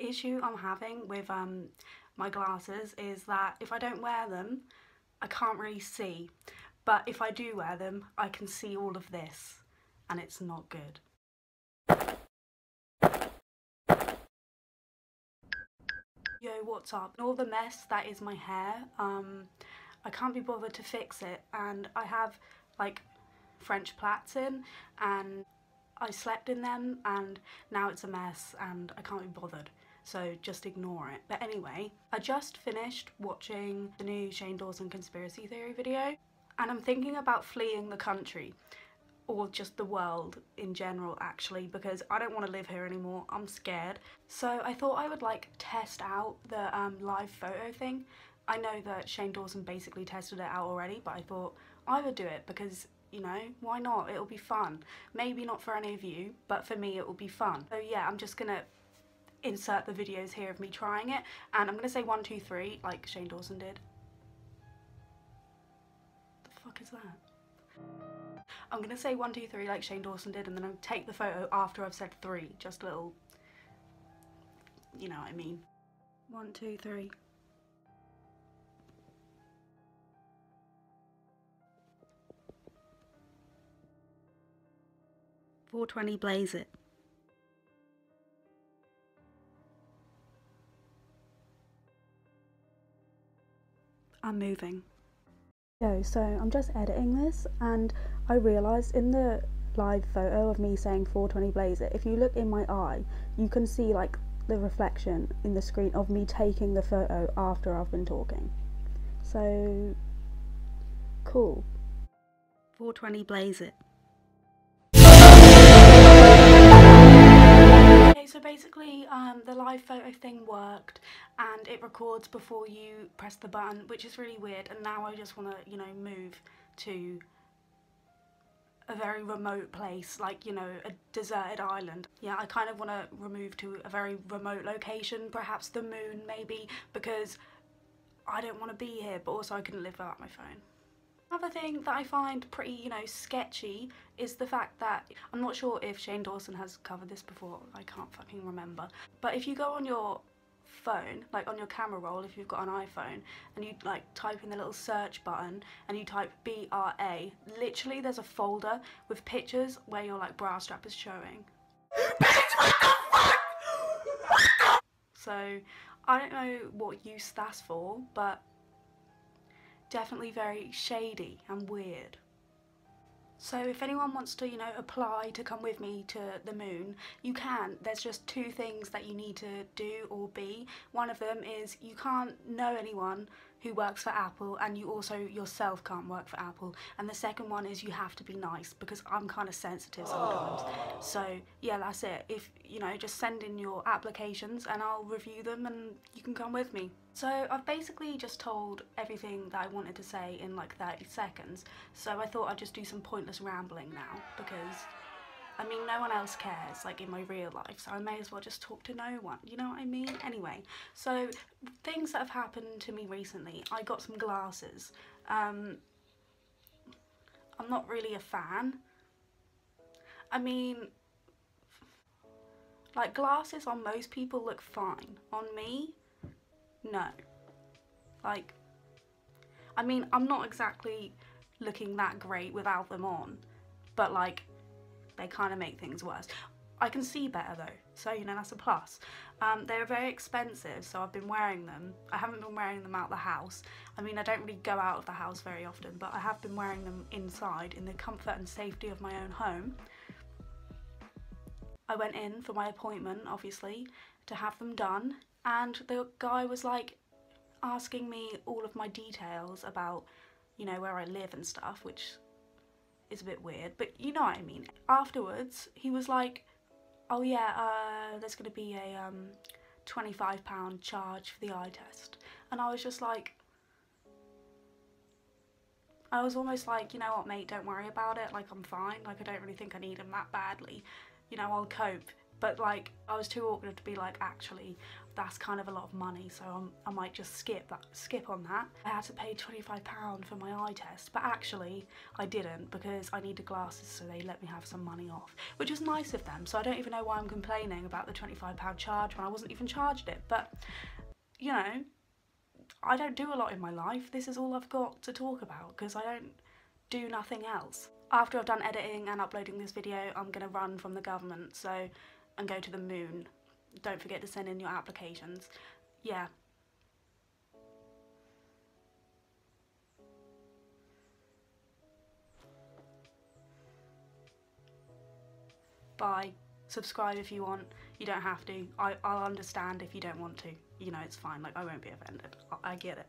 Issue I'm having with um, my glasses is that if I don't wear them, I can't really see. But if I do wear them, I can see all of this and it's not good. Yo, what's up? All the mess that is my hair, um, I can't be bothered to fix it and I have like French plaits in and I slept in them and now it's a mess and I can't be bothered so just ignore it. But anyway, I just finished watching the new Shane Dawson conspiracy theory video and I'm thinking about fleeing the country or just the world in general actually because I don't want to live here anymore. I'm scared. So I thought I would like test out the um, live photo thing. I know that Shane Dawson basically tested it out already but I thought I would do it because you know why not? It'll be fun. Maybe not for any of you but for me it will be fun. So yeah I'm just gonna insert the videos here of me trying it and I'm gonna say one two three like Shane Dawson did the fuck is that I'm to say one, two, three like Shane Dawson did and then I'll take the photo after I've said three. Just a little, you know what I mean. One, two, three. Four twenty blaze it. I'm moving. Yo, so I'm just editing this and I realised in the live photo of me saying 420 blazer, if you look in my eye, you can see like the reflection in the screen of me taking the photo after I've been talking. So, cool. 420 blaze it. Um, the live photo thing worked and it records before you press the button, which is really weird. And now I just want to, you know, move to a very remote place, like, you know, a deserted island. Yeah, I kind of want to remove to a very remote location, perhaps the moon maybe, because I don't want to be here, but also I couldn't live without my phone. Another thing that I find pretty, you know, sketchy is the fact that I'm not sure if Shane Dawson has covered this before, I can't fucking remember. But if you go on your phone, like on your camera roll, if you've got an iPhone, and you like type in the little search button and you type BRA, literally there's a folder with pictures where your like bra strap is showing. so I don't know what use that's for, but definitely very shady and weird. So if anyone wants to, you know, apply to come with me to the moon, you can. There's just two things that you need to do or be. One of them is you can't know anyone who works for Apple and you also yourself can't work for Apple. And the second one is you have to be nice because I'm kind of sensitive sometimes. Aww. So yeah, that's it. If, you know, just send in your applications and I'll review them and you can come with me. So I've basically just told everything that I wanted to say in like 30 seconds. So I thought I'd just do some pointless rambling now because I mean, no one else cares, like in my real life, so I may as well just talk to no one, you know what I mean? Anyway, so things that have happened to me recently, I got some glasses. Um, I'm not really a fan. I mean, like glasses on most people look fine. On me, no. Like, I mean, I'm not exactly looking that great without them on, but like, they kind of make things worse. I can see better though, so you know that's a plus. Um, they're very expensive, so I've been wearing them. I haven't been wearing them out the house. I mean, I don't really go out of the house very often, but I have been wearing them inside in the comfort and safety of my own home. I went in for my appointment, obviously, to have them done, and the guy was like asking me all of my details about, you know, where I live and stuff, which is a bit weird, but you know what I mean. Afterwards, he was like, oh yeah, uh, there's going to be a um, £25 charge for the eye test. And I was just like, I was almost like, you know what, mate, don't worry about it. Like, I'm fine. Like, I don't really think I need him that badly. You know, I'll cope but like I was too awkward to be like actually that's kind of a lot of money so I'm, i might just skip that skip on that. I had to pay £25 for my eye test but actually I didn't because I needed glasses so they let me have some money off which was nice of them so I don't even know why I'm complaining about the £25 charge when I wasn't even charged it but you know I don't do a lot in my life this is all I've got to talk about because I don't do nothing else. After I've done editing and uploading this video I'm gonna run from the government so and go to the moon. Don't forget to send in your applications. Yeah. Bye. Subscribe if you want. You don't have to. I, I'll understand if you don't want to. You know, it's fine. Like, I won't be offended. I, I get it.